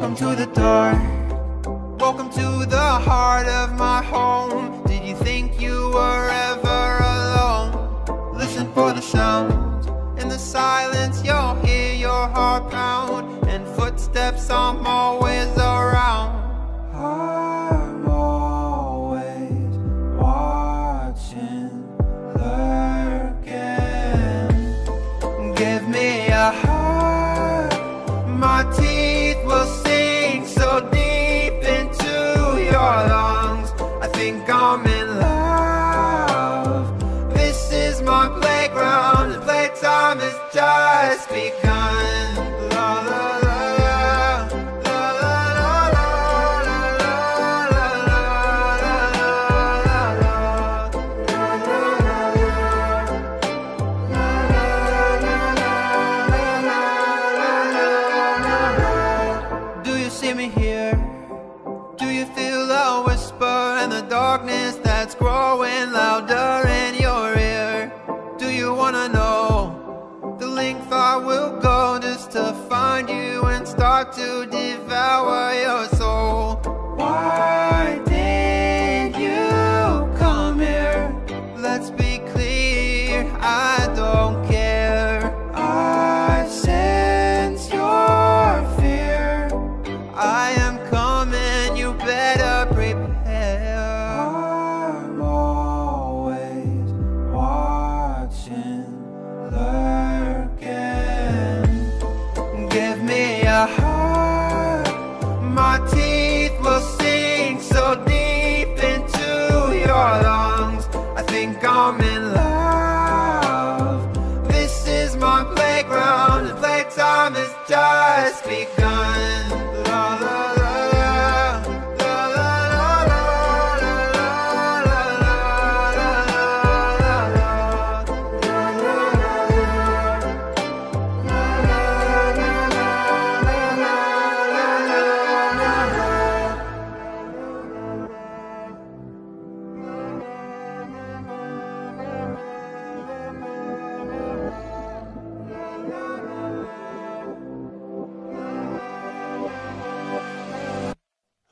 Welcome to the dark. Welcome to the heart of my home. Did you think you were ever alone? Listen for the sound. In the silence, you'll hear your heart pound. And footsteps, I'm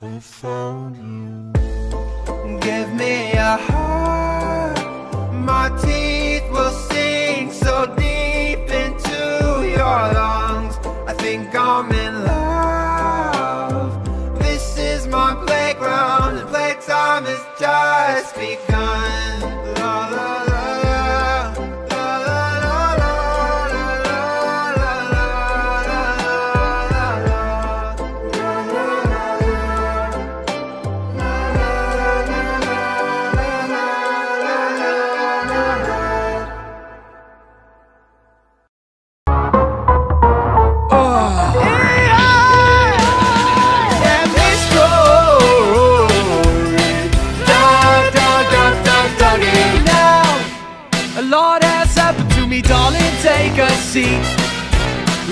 I found you. Give me a heart. My teeth will sink so deep into your lungs. I think I'm in love. This is my playground, and playtime has just begun. A seat.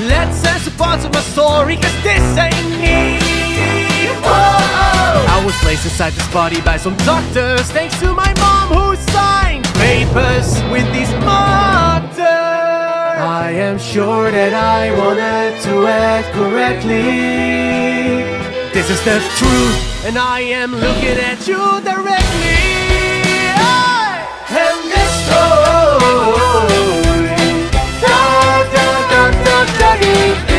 Let's sense a part of my story, cause this ain't me. Whoa! I was placed inside this body by some doctors, thanks to my mom who signed papers with these markers. I am sure that I wanted to act correctly. This is the truth, and I am looking at you directly. And this story, Dog, dog, dog, dog, doggy.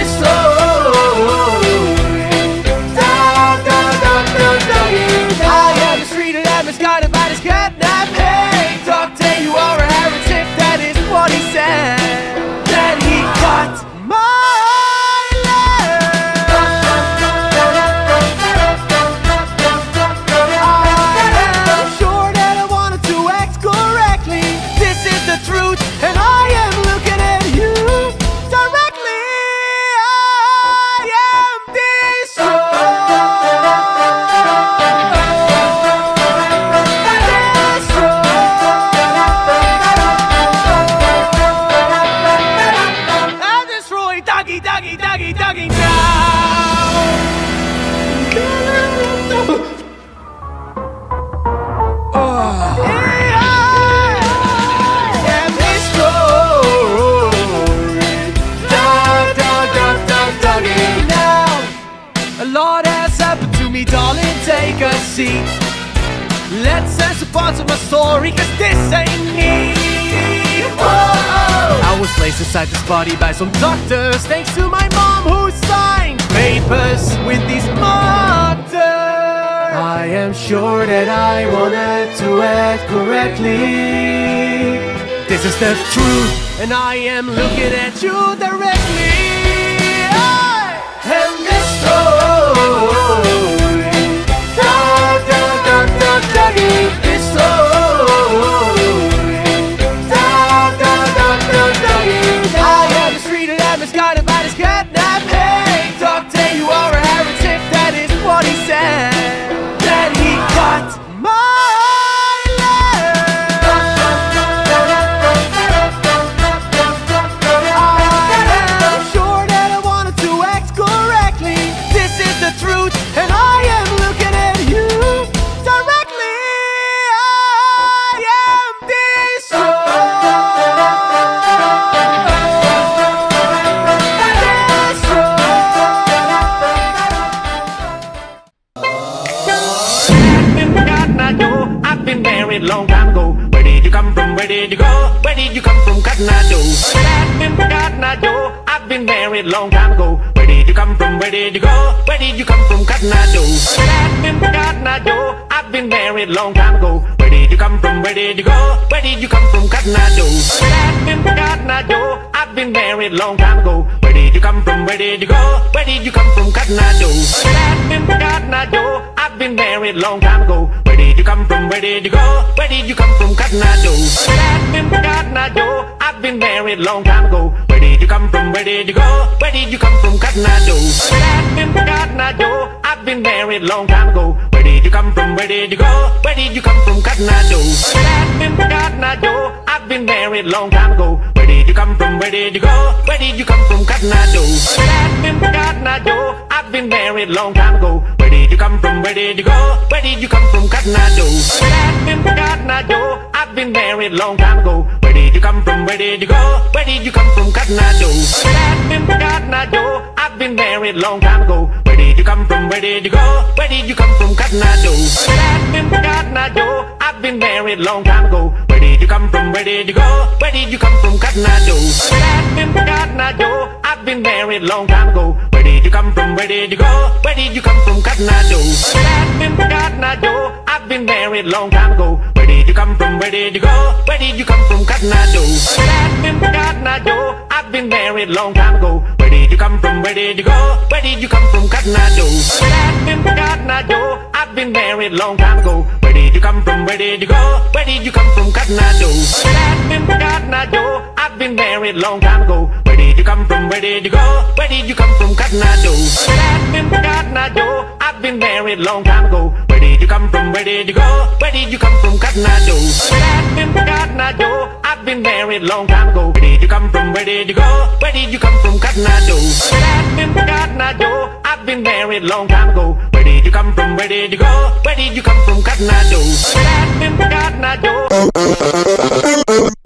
doggy, doggy, doggy now. Lord has happened to me, darling, take a seat. Let's sense the parts of my story, cause this ain't me. I was placed inside this body by some doctors, thanks to my mom who signed papers with these martyrs. I am sure that I wanted to act correctly. This is the truth, and I am looking at you directly. Did you go? Where did you come from? Joe. God, not you. I've been married long time ago. Where did you come from? Where did you go? Where did you come from? Joe. God, not you. I've been married long time ago. Where did you come from? Where did you go? Where did you come from? Joe. God, not you. I've been married long time ago. Where did you go? Where did you come from? Joe. God, not you. I've been married long time ago. Where did you come from? Where did you go? Where did you come from? Joe. God, not you. I've been married long time ago. Where did you come from? Where did you go? Where did you come from? Joe. God, not you. I've been married long time ago. Where did you come from? Where did you go? Where did you come from? Joe. God, not you. I've been married long time ago. Where did you come from? Where did you go? Where did you come from? Joe. God, not you. I've been married long time ago. Where did you come from? Where did you go? Where did you come from? Cotton Eye Joe. God, not you. I've been married long time ago. Where did you come from? Where did you go? Where did you come from? Joe. God, not you. I've been married long time ago. Where did you come from? Where did you go? Where did you come from? Joe. God, not you. I've been married long time ago. Where did you come from? Where did you go? Where did you come from? Joe. God, not you. I've been married long time ago. Where did you come from? Where did you go? Where did you come from? Joe. God, not you. I've been married long time ago. Where did you come from? Where did you go? Where did you come from? Cotton Eye Joe. God, not you. I've been married long time ago. Where did you come from? Where did you go? Where did you come from? Cotton Eye Joe. God, not you. I've been married long time ago. Where did you come from? Where did you go? Where did you come from? Cotton Eye Joe. God, not you. I've been married long time ago. Come from? Where did you go? Where did you come from? Eye Joe. God, not you. I've been married long time ago. Where did you come from? Where did you go? Where did you come from? Eye Joe. God, not you. I've been married long time ago. Where did you come from? Where did you go? Where did you come from? Eye Joe. God, not you. I've been married long time ago. Where did you come from? Where did you go? Where did you come from? Eye Joe. God, not you.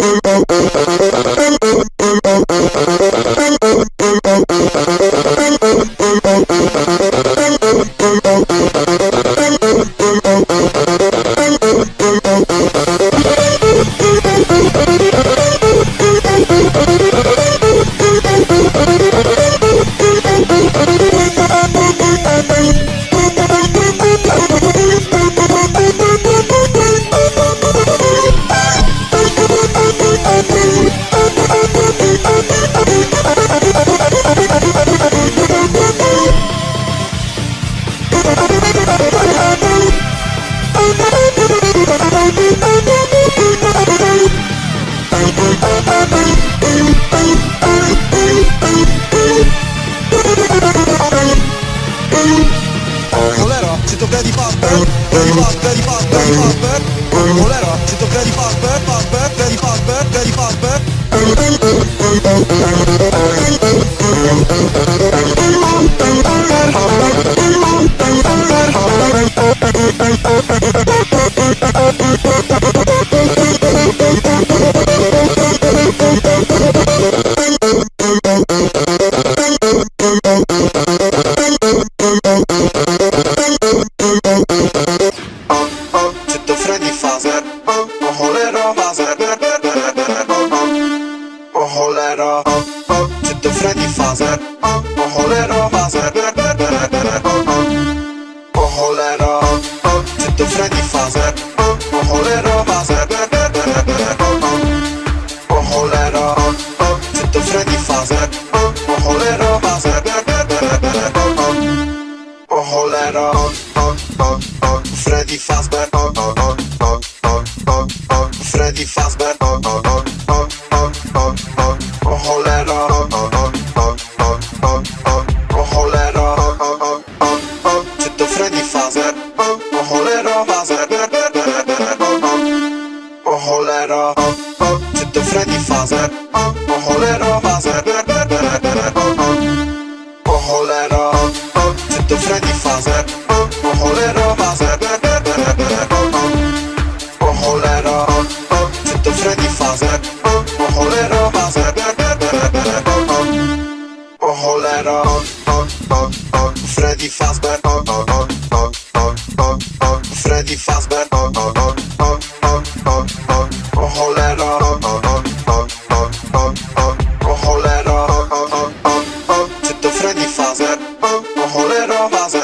Cholera, czy to Freddy Fazbear? Freddy Fazbear, Freddy Fazbear, Cholera, czy to Freddy Fazbear, Fazbear, Freddy Fazbear, Freddy Fazbear średni fazer. O, o cholera fazer. O cholera Freddy Fazbear. Freddy Fazbear. O cholera O cholera Czy to Freddy Fazbear? O cholera fazer